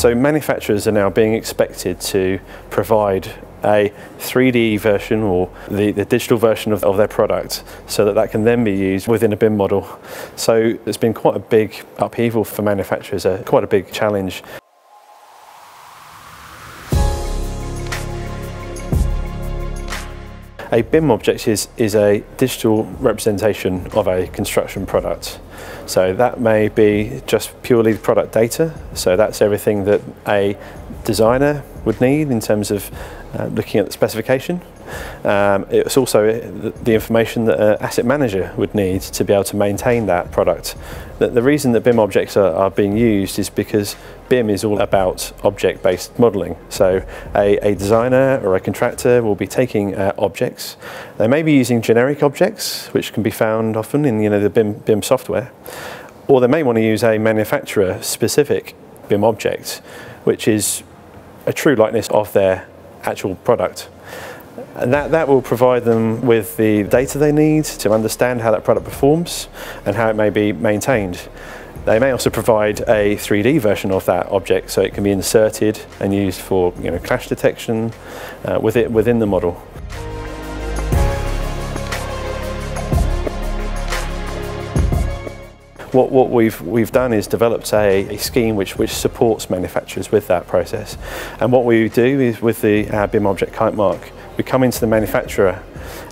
So manufacturers are now being expected to provide a 3D version or the, the digital version of, of, their product so that that can then be used within a BIM model. So it's been quite a big upheaval for manufacturers, uh, quite a big challenge. A BIM object is, is a digital representation of a construction product. So that may be just purely product data. So that's everything that a designer would need in terms of uh, looking at the specification. Um, it's also the information that an asset manager would need to be able to maintain that product. The, the reason that BIM objects are, are, being used is because BIM is all about object-based modelling. So a, a, designer or a contractor will be taking uh, objects. They may be using generic objects, which can be found often in you know, the BIM, BIM software, or they may want to use a manufacturer-specific BIM object, which is a true likeness of their actual product. And that, that will provide them with the data they need to understand how that product performs and how it may be maintained. They may also provide a 3D version of that object so it can be inserted and used for you know, clash detection uh, with it within the model. what, what we've, we've done is developed a, a, scheme which, which supports manufacturers with that process. And what we do is with the uh, BIM object Kitemark, we come into the manufacturer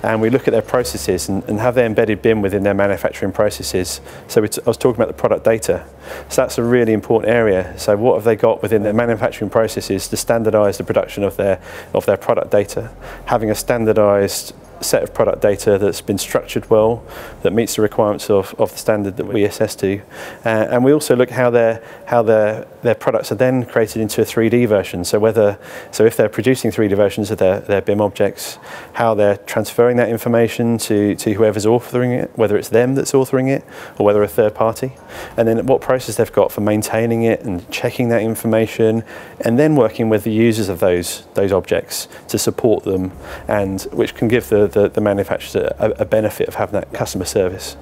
and we look at their processes and, and have their embedded BIM within their manufacturing processes. So I was talking about the product data. So that's a really important area. So what have they got within their manufacturing processes to standardise the production of their, of their product data? Having a standardised set of product data that's been structured well, that meets the requirements of, of the standard that we assess to. Uh, and we also look how their how their their products are then created into a 3D version. So whether so if they're producing 3D versions of their, their BIM objects, how they're transferring that information to, to whoever's authoring it, whether it's them that's authoring it or whether a third party. And then what process they've got for maintaining it and checking that information and then working with the users of those those objects to support them and which can give the the, the manufacturers a, a benefit of having that customer service.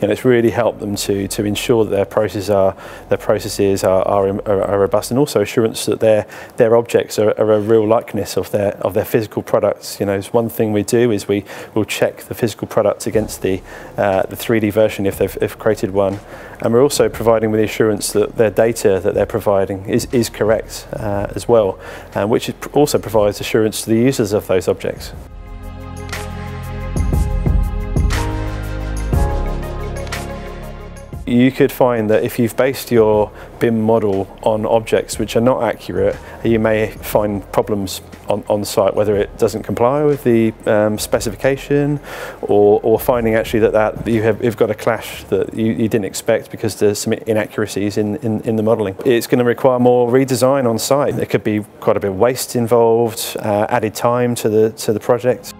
And it's really helped them to to ensure that their processes are their processes are, are, are robust and also assurance that their their objects are, are, a real likeness of their of their physical products. You know, it's one thing we do is we will check the physical products against the uh, the 3D version if they've if created one, and we're also providing with the assurance that their data that they're providing is is correct uh, as well, uh, which also provides assurance to the users of those objects. You could find that if you've based your BIM model on objects which are not accurate, you may find problems on, on site, whether it doesn't comply with the um, specification or, or finding actually that, that you have, you've got a clash that you, you didn't expect because there's some inaccuracies in, in, in the modelling. It's going to require more redesign on site. There could be quite a bit of waste involved, uh, added time to the, to the project.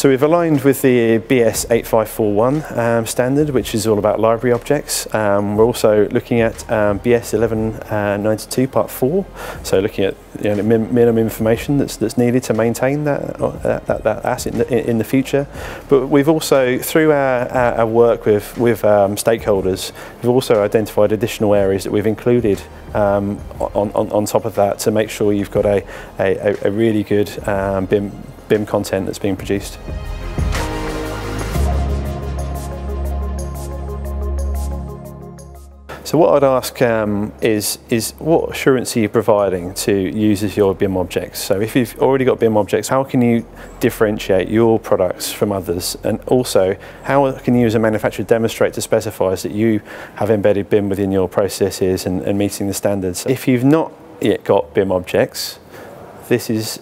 So we've aligned with the BS 8541 um, standard, which is all about library objects. Um, we're also looking at um, BS 1192 uh, Part 4, so looking at you know, minimum information that's, that's needed to maintain that, uh, that, that asset in the, in the, future. But we've also, through our, our work with, with um, stakeholders, we've also identified additional areas that we've included um, on, on, on top of that to make sure you've got a, a, a really good um, BIM, BIM content that's being produced. So what I'd ask um, is, is what assurance are you providing to users your BIM objects? So if you've already got BIM objects, how can you differentiate your products from others? And also, how can you as a manufacturer demonstrate to specifiers that you have embedded BIM within your processes and, and meeting the standards? If you've not yet got BIM objects, this is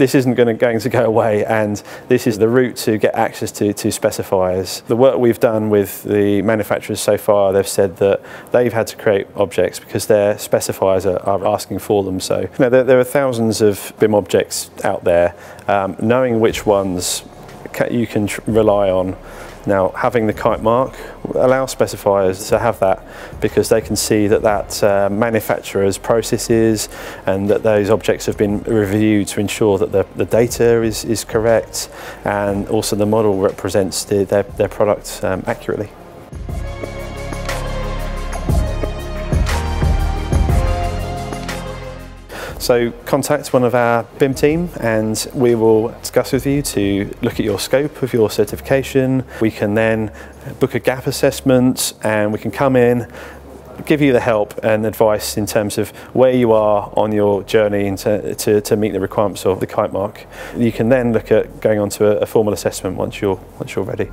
this isn't going to, going to go away and this is the route to get access to, to specifiers. The work we've done with the manufacturers so far, they've said that they've had to create objects because their specifiers are, are asking for them. So you know, there, there, are thousands of BIM objects out there. Um, knowing which ones you can rely on Now, having the Kitemark allows specifiers to have that because they can see that that uh, manufacturer's processes and that those objects have been reviewed to ensure that the, the data is, is correct and also the model represents the, their, their product um, accurately. So contact one of our BIM team and we will discuss with you to look at your scope of your certification. We can then book a gap assessment and we can come in give you the help and advice in terms of where you are on your journey to, to, to meet the requirements of the Kitemark. You can then look at going on to a, a formal assessment once you're, once you're ready.